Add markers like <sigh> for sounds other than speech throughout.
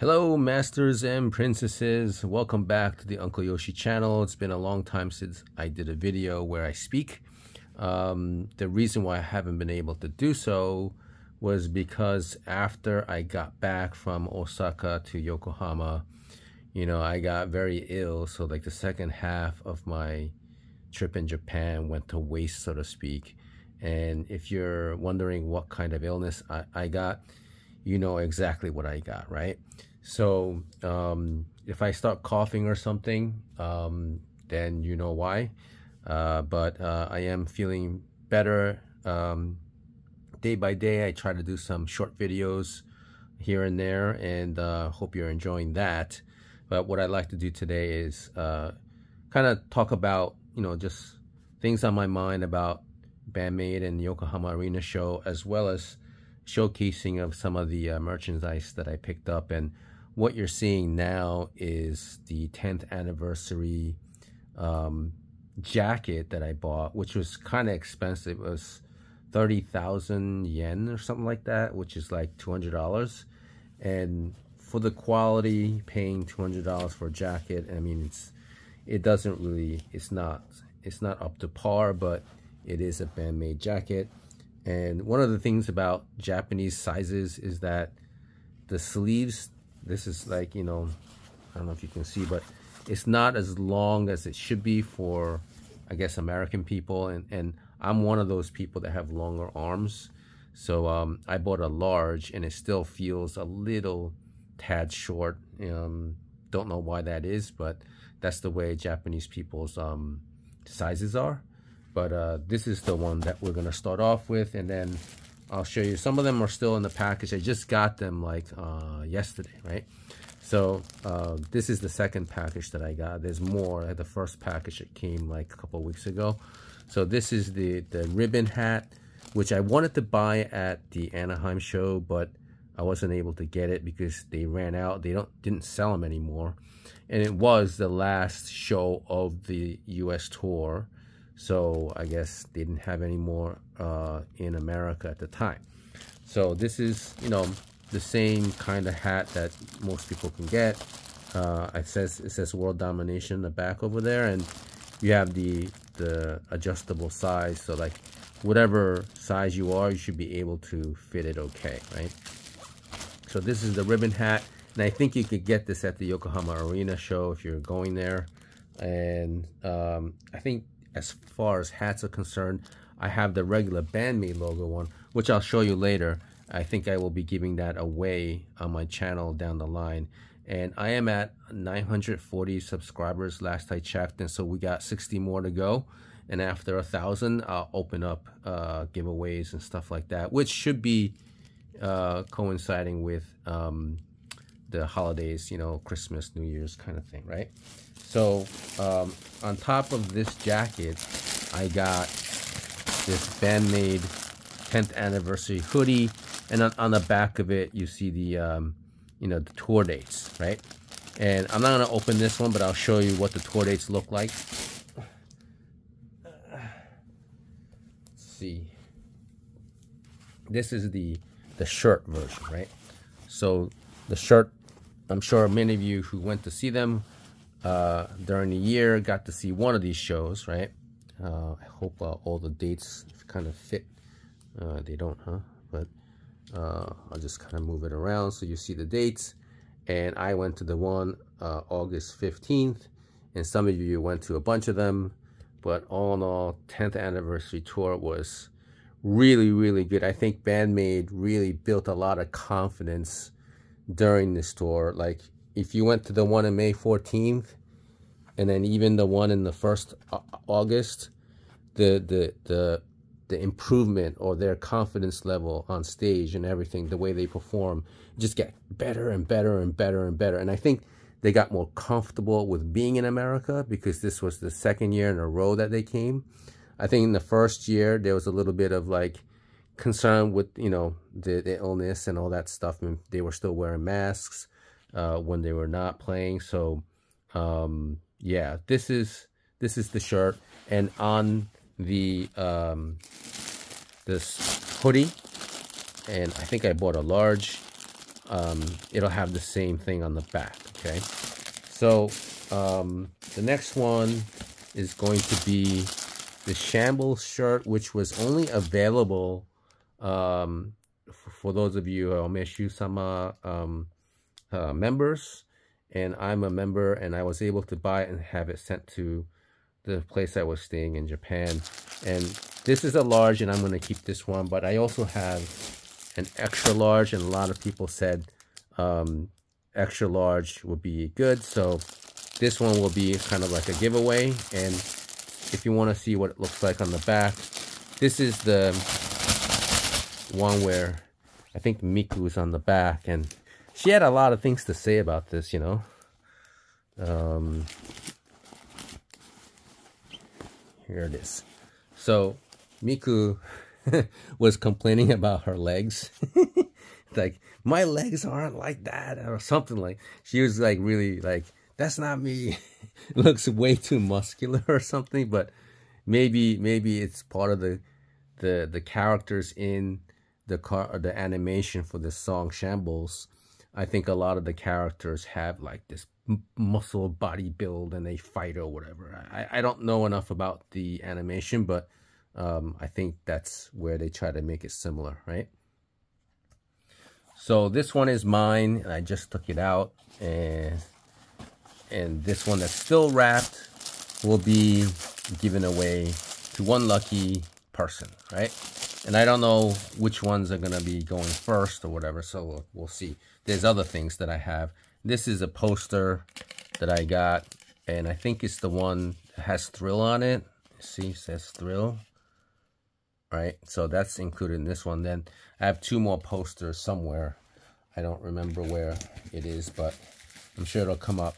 Hello, masters and princesses. Welcome back to the Uncle Yoshi channel. It's been a long time since I did a video where I speak. Um, the reason why I haven't been able to do so was because after I got back from Osaka to Yokohama, you know, I got very ill. So like the second half of my trip in Japan went to waste, so to speak. And if you're wondering what kind of illness I, I got, you know exactly what I got, right? So um, if I start coughing or something, um, then you know why. Uh, but uh, I am feeling better um, day by day. I try to do some short videos here and there and uh, hope you're enjoying that. But what I'd like to do today is uh, kind of talk about, you know, just things on my mind about Band-Maid and Yokohama Arena Show, as well as showcasing of some of the uh, merchandise that I picked up and what you're seeing now is the 10th anniversary um, jacket that I bought, which was kind of expensive. It was 30,000 yen or something like that, which is like $200. And for the quality, paying $200 for a jacket, I mean, it's it doesn't really, it's not, it's not up to par, but it is a Band-Maid jacket. And one of the things about Japanese sizes is that the sleeves this is like, you know, I don't know if you can see, but it's not as long as it should be for, I guess, American people. And, and I'm one of those people that have longer arms. So um, I bought a large and it still feels a little tad short. Um, don't know why that is, but that's the way Japanese people's um, sizes are. But uh, this is the one that we're going to start off with. And then I'll show you. Some of them are still in the package. I just got them like uh, yesterday, right? So uh, this is the second package that I got. There's more. The first package that came like a couple weeks ago. So this is the, the ribbon hat, which I wanted to buy at the Anaheim show, but I wasn't able to get it because they ran out. They don't didn't sell them anymore. And it was the last show of the US tour. So I guess they didn't have any more uh, in America at the time. So this is, you know, the same kind of hat that most people can get. Uh, it says it says World Domination in the back over there, and you have the the adjustable size. So like whatever size you are, you should be able to fit it okay, right? So this is the ribbon hat, and I think you could get this at the Yokohama Arena show if you're going there. And um, I think as far as hats are concerned, I have the regular Band-Maid logo one, which I'll show you later. I think I will be giving that away on my channel down the line. And I am at 940 subscribers last I checked, and so we got 60 more to go. And after a thousand, I'll open up uh, giveaways and stuff like that, which should be uh, coinciding with um, the holidays, you know, Christmas, New Year's kind of thing, right? So um, on top of this jacket, I got this Band-Maid 10th anniversary hoodie. And on, on, the back of it, you see the, um, you know, the tour dates, right? And I'm not to open this one, but I'll show you what the tour dates look like. Let's see. This is the, the shirt version, right? So the shirt, I'm sure many of you who went to see them uh, during the year. Got to see one of these shows, right? Uh, I hope uh, all the dates kind of fit. Uh, they don't, huh? But uh, I'll just kind of move it around so you see the dates. And I went to the one uh, August 15th, and some of you went to a bunch of them. But all in all, 10th anniversary tour was really, really good. I think Band-Maid really built a lot of confidence during this tour. Like if you went to the one on May 14th and then even the one in the first uh, August, the the the the improvement or their confidence level on stage and everything, the way they perform, just get better and better and better and better. And I think they got more comfortable with being in America because this was the second year in a row that they came. I think in the first year, there was a little bit of like concern with, you know, the, the illness and all that stuff. And they were still wearing masks uh, when they were not playing. So um, yeah, this is this is the shirt, and on the um, this hoodie, and I think I bought a large. um, it'll have the same thing on the back, okay? So um, the next one is going to be the Shambles shirt, which was only available um, for those of you uh, Meshu Sama um, uh, members. And I'm a member and I was able to buy it and have it sent to the place I was staying in Japan. And this is a large and I'm going to keep this one. But I also have an extra large and a lot of people said um, extra large would be good. So this one will be kind of like a giveaway. And if you want to see what it looks like on the back, this is the one where I think Miku is on the back and she had a lot of things to say about this, you know. Um, here it is. So Miku <laughs> was complaining about her legs. <laughs> like, my legs aren't like that or something like. She was like really like, that's not me. <laughs> Looks way too muscular or something, but maybe maybe it's part of the the the characters in the car the animation for the song Shambles. I think a lot of the characters have like this muscle body build and they fight or whatever. I, I don't know enough about the animation, but um, I think that's where they try to make it similar, right? So this one is mine, and I just took it out, and and this one that's still wrapped will be given away to one lucky person, right? And I don't know which ones are going to be going first or whatever, so we'll, we'll see. There's other things that I have. This is a poster that I got, and I think it's the one that has Thrill on it. See, it says Thrill right? So that's included in this one. Then I have two more posters somewhere. I don't remember where it is, but I'm sure it'll come up.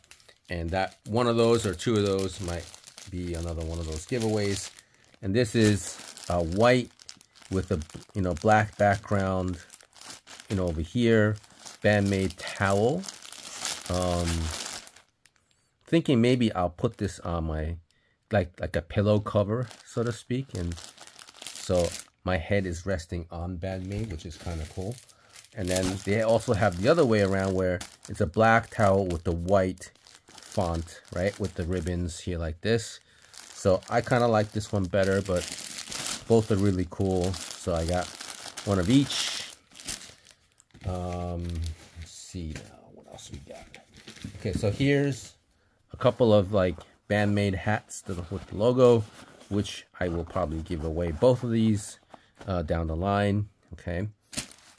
And that one of those or two of those might be another one of those giveaways. And this is a white with a you know black background. You know over here, Band-Maid towel. Um, thinking maybe I'll put this on my like like a pillow cover, so to speak, and so my head is resting on Band-Maid, which is kind of cool. And then they also have the other way around where it's a black towel with the white font, right? With the ribbons here like this. So I kind of like this one better, but both are really cool. So I got one of each. Um, let's see now, what else we got? Okay, so here's a couple of like Band-Maid hats with the logo which I will probably give away both of these uh, down the line, okay?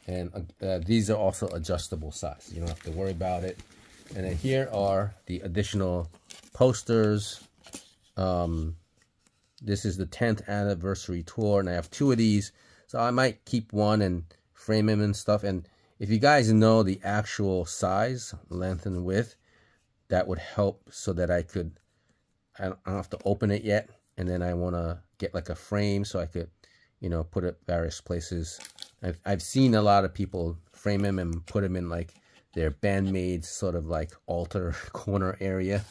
And uh, uh, these are also adjustable size. You don't have to worry about it. And then here are the additional posters. Um, this is the 10th anniversary tour, and I have two of these. So I might keep one and frame them and stuff. And if you guys know the actual size, length and width, that would help so that I could, I don't have to open it yet and then I want to get like a frame so I could, you know, put it various places. I've, I've seen a lot of people frame them and put them in like their Band-Maid sort of like altar <laughs> corner area.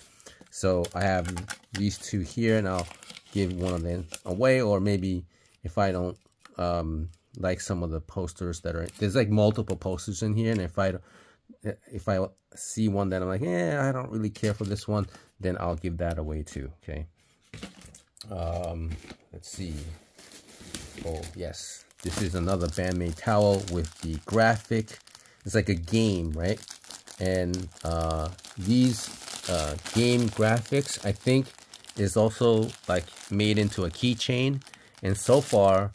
So I have these two here and I'll give one of them away or maybe if I don't um, like some of the posters that are, there's like multiple posters in here and if I if I see one that I'm like, yeah, I don't really care for this one, then I'll give that away too, okay? Um, let's see. Oh, yes. This is another Band-Maid towel with the graphic. It's like a game, right? And uh, these uh, game graphics, I think, is also like made into a keychain. And so far,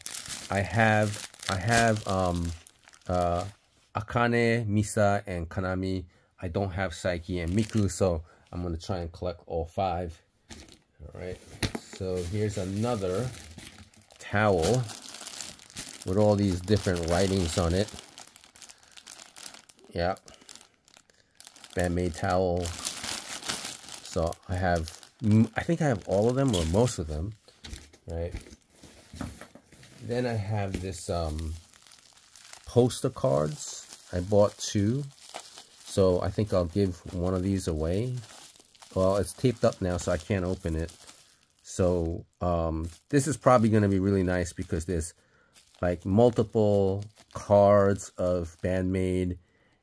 I have I have um, uh, Akane, Misa, and Kanami. I don't have Saiki and Miku, so I'm gonna try and collect all five. All right. So here's another towel with all these different writings on it. Yeah. Band-Maid towel. So I have, I think I have all of them or most of them, right? Then I have this um, poster cards. I bought two. So I think I'll give one of these away. Well, it's taped up now, so I can't open it. So um, this is probably going to be really nice because there's like multiple cards of Band-Maid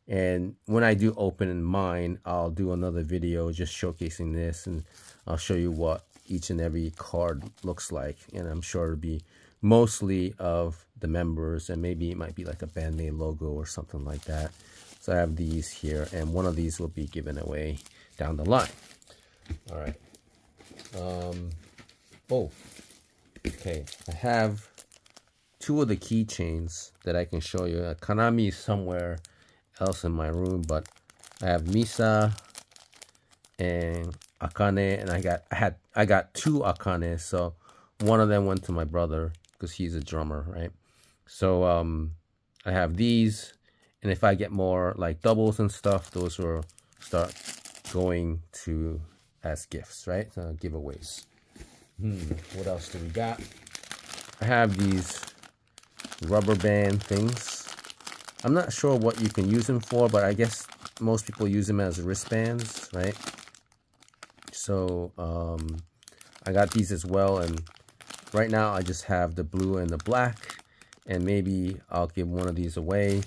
And when I do open mine, I'll do another video just showcasing this and I'll show you what each and every card looks like. And I'm sure it'll be mostly of the members and maybe it might be like a Band-Maid logo or something like that. So I have these here and one of these will be given away down the line. All right. Um, oh, okay. I have two of the keychains that I can show you. Uh, Kanami is somewhere else in my room, but I have Misa and Akane, and I got I had I got two Akane, so one of them went to my brother because he's a drummer, right? So um, I have these, and if I get more like doubles and stuff, those will start going to as gifts, right? So giveaways. Hmm, what else do we got? I have these rubber band things I'm not sure what you can use them for, but I guess most people use them as wristbands, right? So um, I got these as well, and right now I just have the blue and the black, and maybe I'll give one of these away.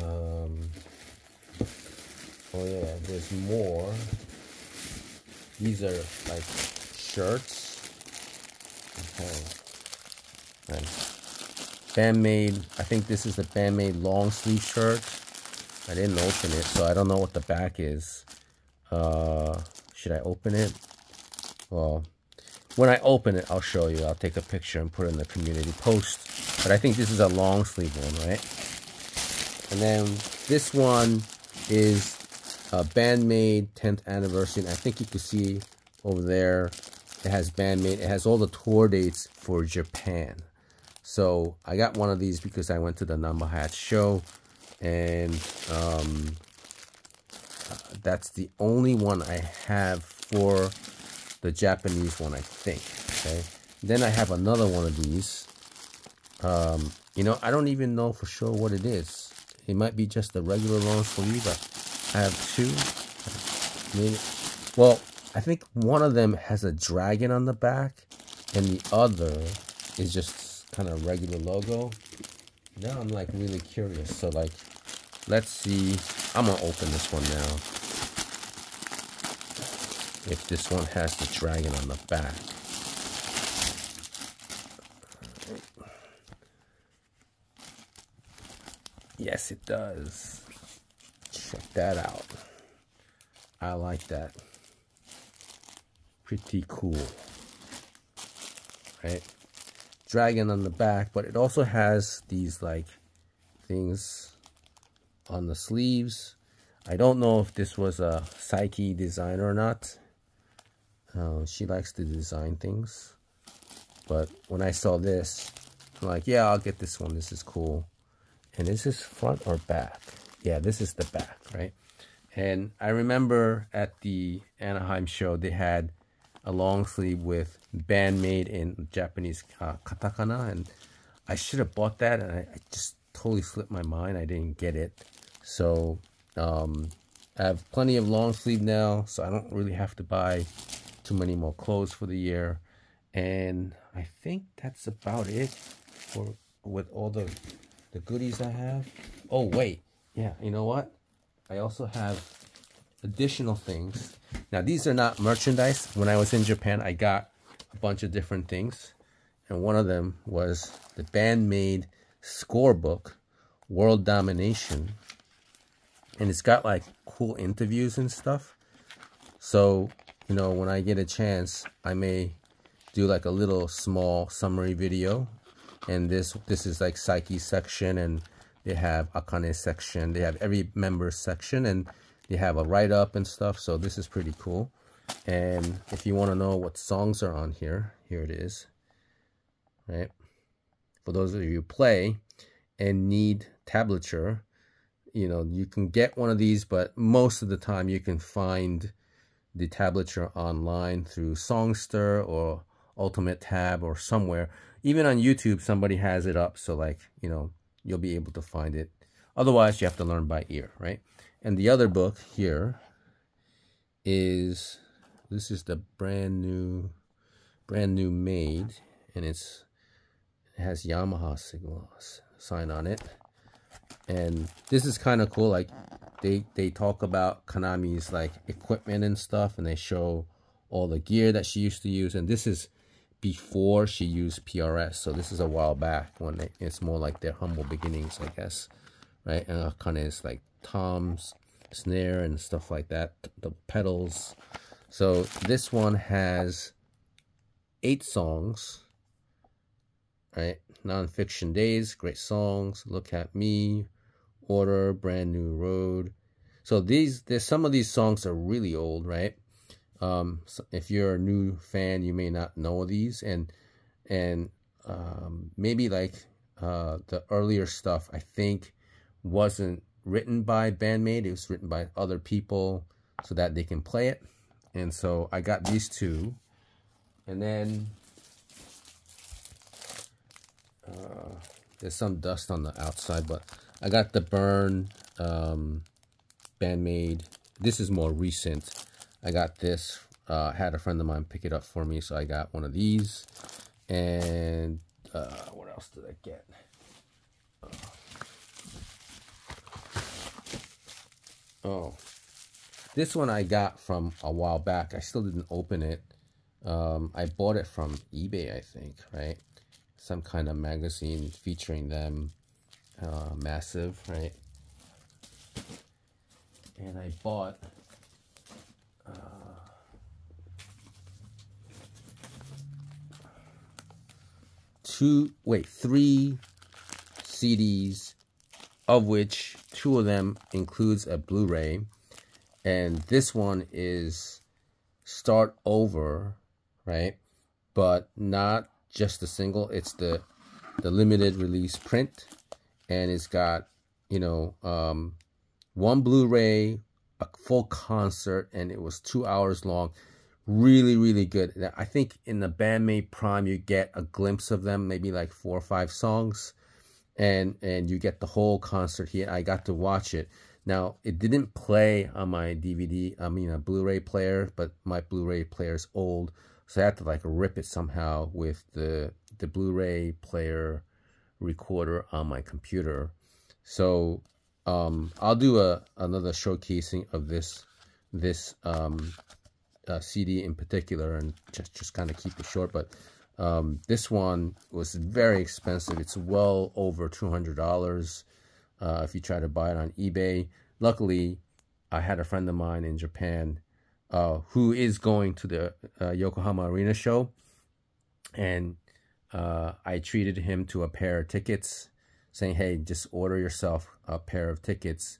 Um, oh yeah, there's more. These are like shirts. Okay. Nice. Band-Maid, I think this is the Band-Maid long sleeve shirt. I didn't open it, so I don't know what the back is. Uh, should I open it? Well, when I open it, I'll show you. I'll take a picture and put it in the community post. But I think this is a long sleeve one, right? And then this one is a Band-Maid 10th anniversary. And I think you can see over there, it has Band-Maid. It has all the tour dates for Japan. So I got one of these because I went to the Namba Hatch show and um, uh, that's the only one I have for the Japanese one, I think. Okay. Then I have another one of these. Um, you know, I don't even know for sure what it is. It might be just a regular long sleeve, I have two. Maybe, well, I think one of them has a dragon on the back, and the other is just kind of regular logo. Now I'm like really curious. So like, let's see. I'm gonna open this one now. If this one has the dragon on the back. Yes, it does. Check that out. I like that. Pretty cool. Right? Dragon on the back, but it also has these like things on the sleeves. I don't know if this was a Saiki design or not. Uh, she likes to design things. But when I saw this, I'm like, yeah, I'll get this one. This is cool. And is this front or back? Yeah, this is the back, right? And I remember at the Anaheim show, they had a long sleeve with Band-Maid in Japanese uh, katakana and I should have bought that and I, I, just totally slipped my mind. I didn't get it. So um, I have plenty of long sleeve now so I don't really have to buy too many more clothes for the year. And I think that's about it for with all the the goodies I have. Oh wait. Yeah you know what? I also have additional things now, these are not merchandise. When I was in Japan, I got a bunch of different things. And one of them was the Band-Maid scorebook, World Domination. And it's got like cool interviews and stuff. So, you know, when I get a chance, I may do like a little small summary video. And this this is like Saiki section and they have Akane section. They have every member section and you have a write-up and stuff so this is pretty cool. And if you want to know what songs are on here here it is right? For those of you who play and need tablature you know you can get one of these but most of the time you can find the tablature online through Songsterr or ultimate tab or somewhere. Even on youtube somebody has it up so like you know you'll be able to find it. Otherwise you have to learn by ear right and the other book here is this is the brand new Brand New Maid and it's it has Yamaha signal sign on it. and this is kind of cool. Like they they talk about Kanami's like equipment and stuff, and they show all the gear that she used to use. And this is before she used PRS, so this is a while back when it's more like their humble beginnings, I guess, right? And of is like toms, snare, and stuff like that. The pedals. So this one has eight songs, right? Nonfiction Days, great songs. Look at Me, Order, Brand New Road. So these, there's some of these songs are really old, right? Um, so if you're a new fan, you may not know these, and and um, maybe like uh, the earlier stuff, I think wasn't written by Band-Maid. It was written by other people so that they can play it. And so I got these two, and then uh, there's some dust on the outside, but I got the Burn um, Band-Maid. This is more recent. I got this. Uh, had a friend of mine pick it up for me, so I got one of these. And uh, what else did I get? Oh, this one I got from a while back. I still didn't open it. Um, I bought it from eBay, I think, right? Some kind of magazine featuring them. Uh, massive, right? And I bought uh, two, wait, three CDs, of which two of them includes a Blu-ray. And this one is Start Over, right? But not just the single, it's the the limited release print. And it's got, you know, um, one Blu-ray, a full concert, and it was two hours long. Really, really good. I think in the Band-Maid Prime, you get a glimpse of them, maybe like four or five songs, and and you get the whole concert here. I got to watch it. Now, it didn't play on my DVD, I mean, a Blu-ray player, but my Blu-ray player is old, so I had to like rip it somehow with the the Blu-ray player recorder on my computer. So um, I'll do a another showcasing of this this um, uh, CD in particular, and just just kind of keep it short. But um, this one was very expensive. It's well over two hundred dollars uh, if you try to buy it on eBay. Luckily, I had a friend of mine in Japan uh, who is going to the uh, Yokohama Arena show, and uh, I treated him to a pair of tickets saying, hey, just order yourself a pair of tickets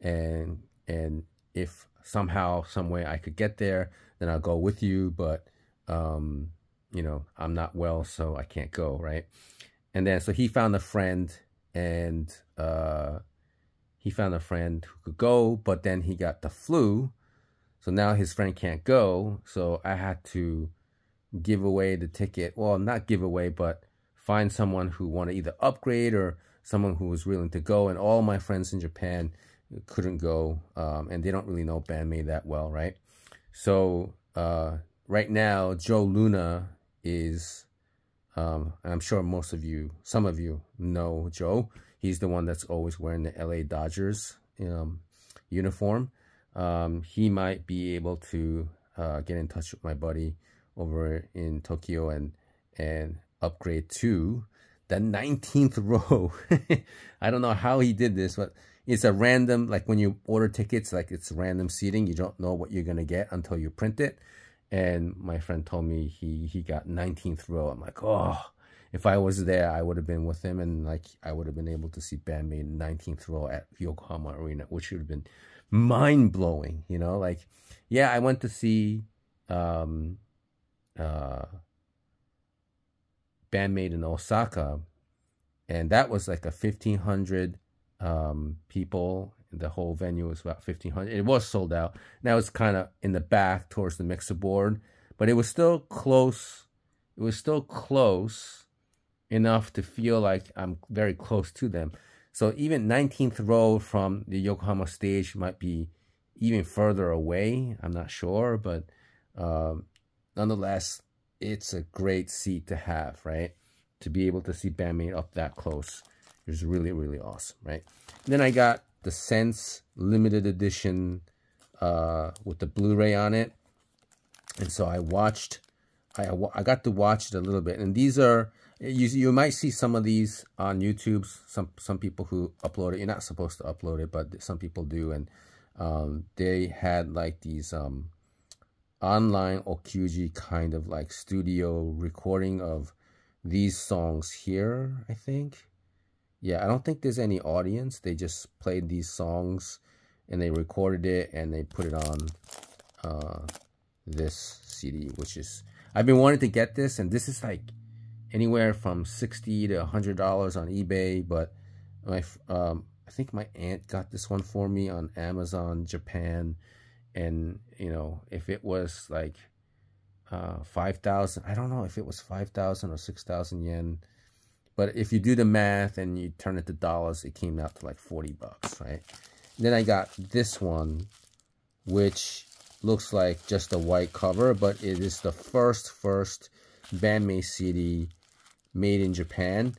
and and if somehow, some way I could get there, then I'll go with you. But um, you know, I'm not well, so I can't go, right? And then so he found a friend and uh he found a friend who could go, but then he got the flu. So now his friend can't go. So I had to give away the ticket. Well, not give away, but find someone who want to either upgrade or someone who was willing to go. And all my friends in Japan couldn't go, um, and they don't really know Band-Maid that well, right? So uh, right now, Joe Luna is, um, I'm sure most of you, some of you know Joe. He's the one that's always wearing the LA Dodgers um, uniform. Um, he might be able to uh, get in touch with my buddy over in Tokyo and and upgrade to the 19th <laughs> row. I don't know how he did this, but it's a random, like when you order tickets, like it's random seating. You don't know what you're going to get until you print it. And my friend told me he, he got 19th row. I'm like, oh, if I was there, I would have been with him. And like, I would have been able to see Band-Maid 19th row at Yokohama Arena, which would have been mind blowing, you know, like, yeah, I went to see, um, uh, Band-Maid in Osaka, and that was like a fifteen hundred um, people. The whole venue was about fifteen hundred. It was sold out. Now it's kind of in the back towards the mixer board, but it was still close. It was still close enough to feel like I'm very close to them. So even 19th row from the Yokohama stage might be even further away. I'm not sure, but um, nonetheless, it's a great seat to have, right? To be able to see Band-Maid up that close. Was really, really awesome, right? And then I got the Sense limited edition uh, with the Blu-ray on it. And so I watched, I, I got to watch it a little bit. And these are, you, you might see some of these on YouTube. Some, some people who upload it, you're not supposed to upload it, but some people do. And um, they had like these um, online Okyuji kind of like studio recording of these songs here, I think. Yeah, I don't think there's any audience. They just played these songs and they recorded it and they put it on uh, this CD, which is, I've been wanting to get this and this is like anywhere from 60 to $100 on eBay, but my, um, I think my aunt got this one for me on Amazon Japan. And, you know, if it was like uh, 5,000. I don't know if it was 5,000 or 6,000 yen. But if you do the math and you turn it to dollars, it came out to like 40 bucks, right? Then I got this one, which looks like just a white cover, but it is the first, first Band-Maid CD made in Japan,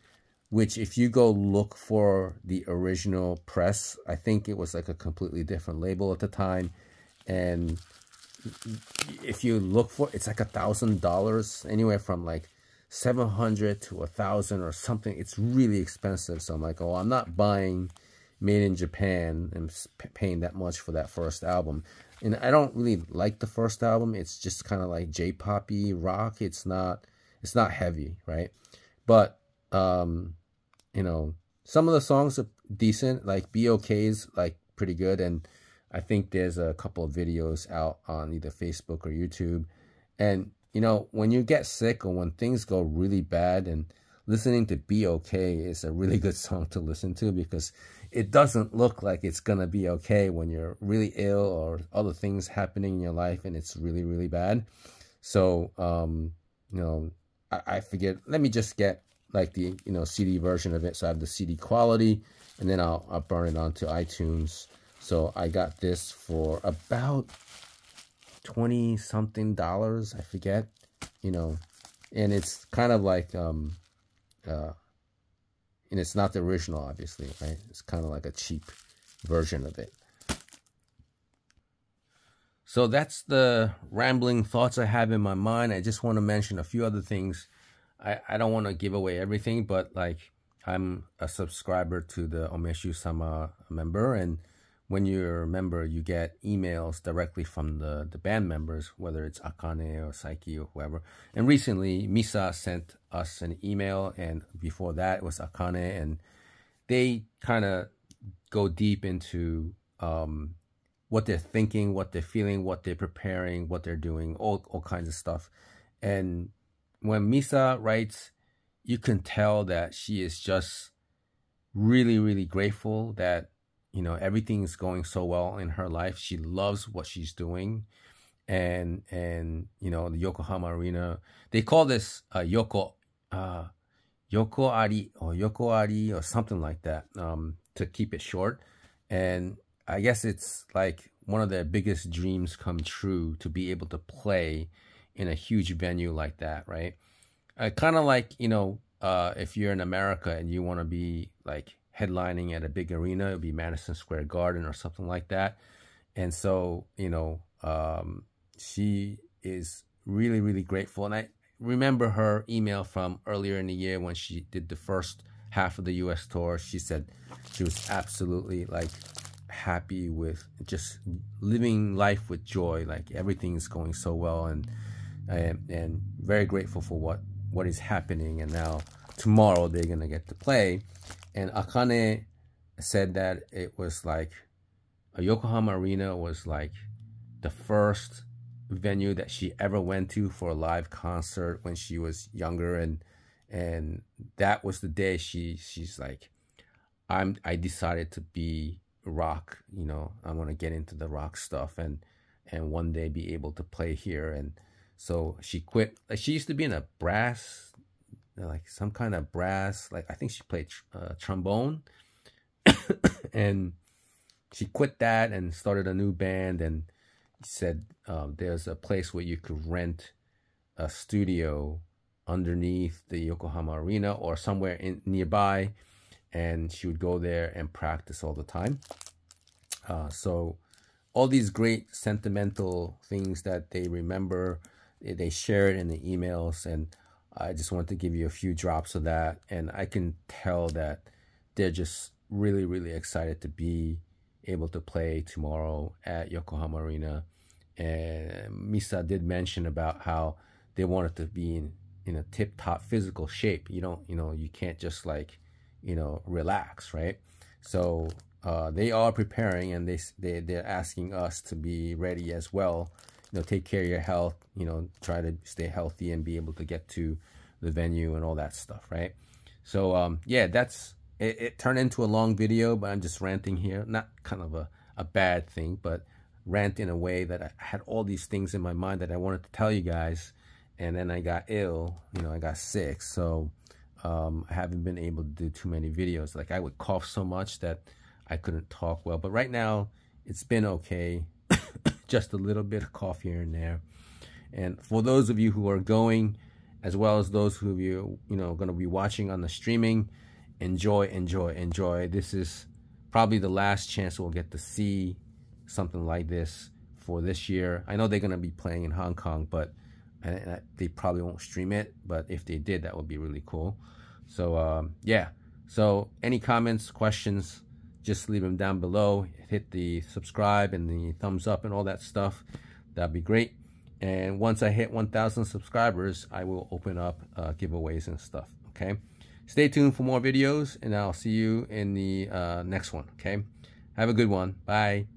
which if you go look for the original press, I think it was like a completely different label at the time. And if you look for it's like a thousand dollars anywhere from like 700 to a thousand or something. It's really expensive. So i'm like oh i'm not buying Maid in Japan and paying that much for that first album. And i don't really like the first album. It's just kind of like j-poppy rock. It's not it's not heavy right? But um you know some of the songs are decent. Like bok's like pretty good. And I think there's a couple of videos out on either Facebook or YouTube. And, you know, when you get sick or when things go really bad and listening to Be Okay is a really <laughs> good song to listen to because it doesn't look like it's going to be okay when you're really ill or other things happening in your life and it's really, really bad. So, um, you know, I, I forget, let me just get like the, you know, CD version of it. So I have the CD quality and then I'll, I'll burn it onto iTunes so I got this for about 20 something dollars. I forget, you know, and it's kind of like, um, uh, and it's not the original, obviously, right? It's kind of like a cheap version of it. So that's the rambling thoughts I have in my mind. I just want to mention a few other things. I, I don't want to give away everything, but like I'm a subscriber to the Omeshu Sama member and when you're a member, you get emails directly from the, the band members, whether it's Akane or Saiki or whoever. And recently, Misa sent us an email, and before that, it was Akane, and they kind of go deep into um, what they're thinking, what they're feeling, what they're preparing, what they're doing, all, all kinds of stuff. And when Misa writes, you can tell that she is just really, really grateful that you know everything's going so well in her life. She loves what she's doing. And and you know the yokohama arena they call this uh, yoko uh, yoko ari or yoko ari or something like that um, to keep it short. And i guess it's like one of their biggest dreams come true to be able to play in a huge venue like that right? Uh, kind of like you know uh, if you're in america and you want to be like headlining at a big arena. It would be Madison Square Garden or something like that. And so, you know, um, she is really, really grateful. And I remember her email from earlier in the year when she did the first half of the U.S. tour. She said she was absolutely like happy with just living life with joy. Like everything's going so well and, and, and very grateful for what, what is happening. And now tomorrow they're going to get to play and Akane said that it was like a Yokohama Arena was like the first venue that she ever went to for a live concert when she was younger. And and that was the day she she's like I'm I decided to be rock, you know, I want to get into the rock stuff and and one day be able to play here. And so she quit she used to be in a brass like some kind of brass like i think she played uh, trombone <coughs> and she quit that and started a new band and said um, there's a place where you could rent a studio underneath the yokohama arena or somewhere in nearby and she would go there and practice all the time. Uh, so all these great sentimental things that they remember, they share it in the emails, and I just want to give you a few drops of that. And I can tell that they're just really, really excited to be able to play tomorrow at Yokohama Arena. And Misa did mention about how they wanted to be in, in a tip top physical shape. You don't, you know, you can't just like, you know, relax, right? So uh, they are preparing and they, they, they're asking us to be ready as well. Know, take care of your health, you know, try to stay healthy and be able to get to the venue and all that stuff, right? So, um, yeah, that's, it, it turned into a long video, but I'm just ranting here. Not kind of a, a bad thing, but rant in a way that I had all these things in my mind that I wanted to tell you guys. And then I got ill, you know, I got sick. So um, I haven't been able to do too many videos. Like I would cough so much that I couldn't talk well. But right now, it's been okay. Just a little bit of cough here and there. And for those of you who are going, as well as those who you you know going to be watching on the streaming, enjoy, enjoy, enjoy. This is probably the last chance we'll get to see something like this for this year. I know they're going to be playing in Hong Kong, but they probably won't stream it. But if they did, that would be really cool. So um, yeah. So any comments, questions, just leave them down below. Hit the subscribe and the thumbs up and all that stuff. That'd be great. And once I hit 1,000 subscribers, I will open up uh, giveaways and stuff. Okay. Stay tuned for more videos, and I'll see you in the uh, next one. Okay. Have a good one. Bye.